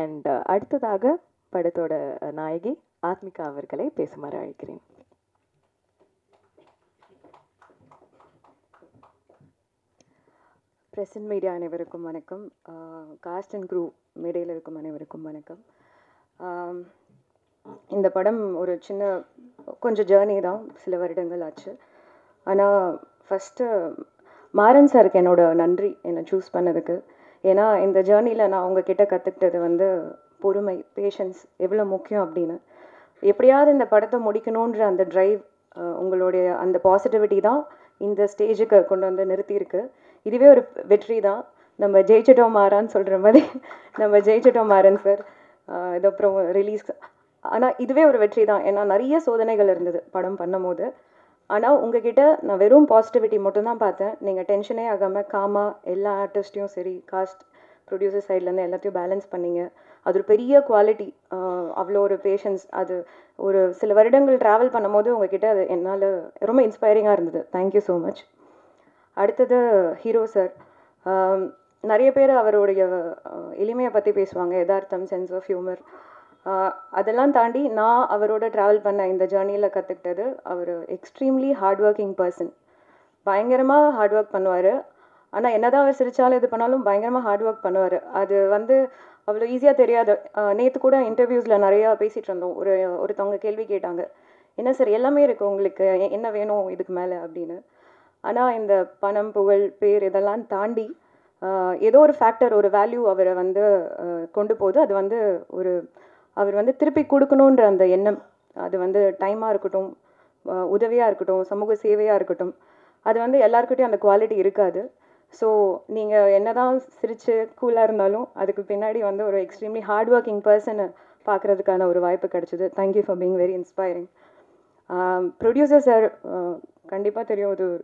And uh, அடுத்ததாக படத்தோட நாயகி ஆத்மிகா அவர்களை பேசுமாறு அழைக்கிறேன். பிரசன்ட் மீடியா அனைவருக்கும் வணக்கம். காஸ்ட் அண்ட் குரூ மேடையில் இருக்கும் அனைவருக்கும் வணக்கம். இந்த படம் ஒரு சின்ன கொஞ்சம் ஜேர்னி தான். சில வருடங்கள் ஆச்சு. ஆனால் ஃபஸ்ட்டு மாறன் சாருக்கு என்னோட நன்றி. என்னை சூஸ் பண்ணதுக்கு. ஏன்னா இந்த ஜேர்னியில் நான் அவங்கக்கிட்ட கற்றுக்கிட்டது வந்து பொறுமை பேஷன்ஸ் எவ்வளோ முக்கியம் அப்படின்னு. எப்படியாவது இந்த படத்தை முடிக்கணுன்ற அந்த ட்ரைவ் உங்களுடைய அந்த பாசிட்டிவிட்டி தான் இந்த ஸ்டேஜுக்கு கொண்டு வந்து நிறுத்தியிருக்கு. இதுவே ஒரு வெற்றி தான். நம்ம ஜெயிச்சிட்டோம் மாறான்னு சொல்கிற மாதிரி நம்ம ஜெயிச்சிட்டோம் மாறன் சார் இது அப்புறம் ரிலீஸ் ஆனால் இதுவே ஒரு வெற்றி தான். ஏன்னா நிறைய சோதனைகள் இருந்தது படம் பண்ணும்போது. ஆனால் உங்ககிட்ட நான் வெறும் பாசிட்டிவிட்டி மட்டும்தான் பார்த்தேன். நீங்கள் டென்ஷனே ஆகாமல் காமாக எல்லா ஆர்டிஸ்ட்டையும் சரி காஸ்ட் ப்ரொடியூசர் சைட்லேருந்து எல்லாத்தையும் பேலன்ஸ் பண்ணீங்க. அது ஒரு பெரிய குவாலிட்டி அவ்வளோ ஒரு பேஷன்ஸ் அது ஒரு சில வருடங்கள் ட்ராவல் பண்ணும்போது உங்ககிட்ட அது என்னால் ரொம்ப இன்ஸ்பைரிங்காக இருந்தது. தேங்க்யூ ஸோ மச் அடுத்தது ஹீரோ சார் நிறைய பேர் அவருடைய எளிமையை பற்றி பேசுவாங்க. யதார்த்தம் சென்ஸ் ஆஃப் ஹியூமர் அதெல்லாம் தாண்டி நான் அவரோட ட்ராவல் பண்ண இந்த ஜேர்னியில் கற்றுக்கிட்டது அவர் எக்ஸ்ட்ரீம்லி ஹார்ட் ஒர்க்கிங் பர்சன் பயங்கரமாக ஹார்ட் ஒர்க் பண்ணுவார். ஆனால் என்னதான் அவர் சிரித்தாலும் இது பண்ணாலும் பயங்கரமாக ஹார்ட் ஒர்க் பண்ணுவார். அது வந்து அவ்வளோ ஈஸியாக தெரியாது. நேற்று கூட இன்டர்வியூஸில் நிறையா பேசிகிட்டு இருந்தோம். ஒரு ஒருத்தவங்க கேள்வி கேட்டாங்க. என்ன சார் எல்லாமே இருக்குது உங்களுக்கு. என்ன வேணும் இதுக்கு மேலே அப்படின்னு. ஆனால் இந்த பணம் புகழ் பேர் இதெல்லாம் தாண்டி ஏதோ ஒரு ஃபேக்டர் ஒரு வேல்யூ அவரை வந்து கொண்டு போகுது. அது வந்து ஒரு அவர் வந்து திருப்பி கொடுக்கணுன்ற அந்த எண்ணம். அது வந்து டைமாக இருக்கட்டும் உதவியாக இருக்கட்டும் சமூக சேவையாக இருக்கட்டும் அது வந்து எல்லாருக்கிட்டையும் அந்த குவாலிட்டி இருக்காது. ஸோ நீங்கள் என்னதான் சிரித்து கூலாக இருந்தாலும் அதுக்கு பின்னாடி வந்து ஒரு எக்ஸ்ட்ரீம்லி ஹார்ட் ஒர்க்கிங் பர்சனை பார்க்குறதுக்கான ஒரு வாய்ப்பு கிடச்சிது. Thank you for being very inspiring producer sir கண்டிப்பாக தெரியும். அது ஒரு,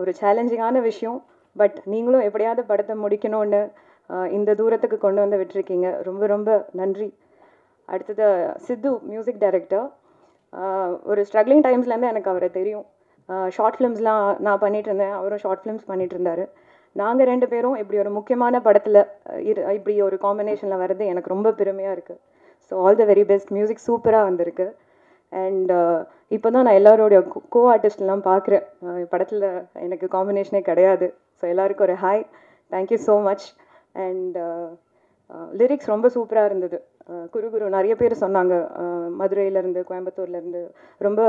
ஒரு சேலஞ்சிங்கான விஷயம். பட் நீங்களும் எப்படியாவது படத்தை முடிக்கணும்னு இந்த தூரத்துக்கு கொண்டு வந்து விட்டுருக்கீங்க. ரொம்ப ரொம்ப நன்றி. அடுத்தது சித்து மியூசிக் டைரக்டர் ஒரு ஸ்ட்ரகிளிங் டைம்ஸ்லேருந்து எனக்கு அவரை தெரியும். ஷார்ட் ஃபிலிம்ஸ்லாம் நான் பண்ணிகிட்டு இருந்தேன். அவரும் ஷார்ட் ஃபிலிம்ஸ் பண்ணிகிட்டு இருந்தார். நாங்கள் ரெண்டு பேரும் இப்படி ஒரு முக்கியமான படத்தில் இப்படி ஒரு காம்பினேஷனில் வர்றது எனக்கு ரொம்ப பெருமையாக இருக்குது so all the very best music சூப்பராக வந்திருக்கு. அண்ட் இப்போ தான் நான் எல்லாரோடைய கோ ஆர்டிஸ்ட்லாம் பார்க்குறேன் படத்தில் எனக்கு காம்பினேஷனே கிடையாது. ஸோ எல்லாருக்கும் ஒரு hi thank you so much and lyrics ரொம்ப சூப்பராக இருந்தது. குரு குரு நிறைய பேர் சொன்னாங்க. மதுரையிலேருந்து கோயம்புத்தூர்லேருந்து ரொம்ப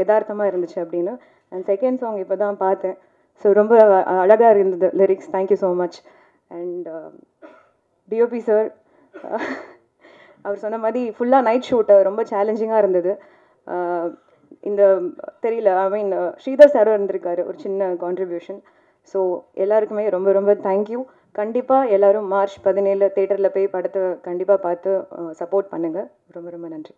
யதார்த்தமாக இருந்துச்சு அப்படின்னு. அண்ட் செகண்ட் சாங் இப்போ தான் பார்த்தேன். ஸோ ரொம்ப அழகாக இருந்தது lyrics thank you so much and DOP sir அவர் சொன்ன மாதிரி ஃபுல்லாக நைட் ஷூட்டு ரொம்ப சேலஞ்சிங்காக இருந்தது. இந்த தெரியல ஐ மீன் ஸ்ரீதர் சாரும் இருந்திருக்காரு ஒரு சின்ன கான்ட்ரிபியூஷன் ஸோ எல்லாருக்குமே ரொம்ப ரொம்ப தேங்க்யூ கண்டிப்பாக எல்லாரும் மார்ச் பதினேழு தேட்டரில் போய் படத்தை கண்டிப்பாக பார்த்து சப்போர்ட் பண்ணுங்கள் ரொம்ப ரொம்ப நன்றி.